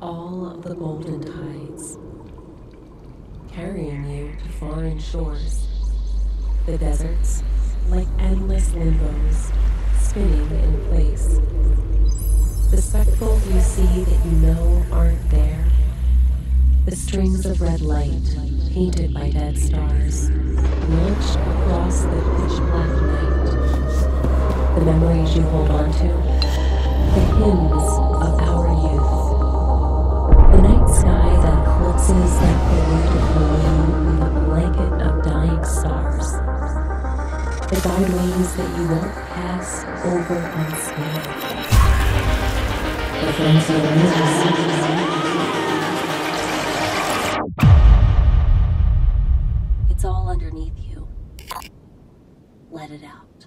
all of the golden tides, carrying you to foreign shores. The deserts, like endless limbos, spinning in place. The spectacles you see that you know aren't there. The strings of red light, painted by dead stars, launched across the pitch black night. The memories you hold on to, the hymns with a blanket of dying stars. The that you won't pass over unscathed. The. It's all underneath you. Let it out.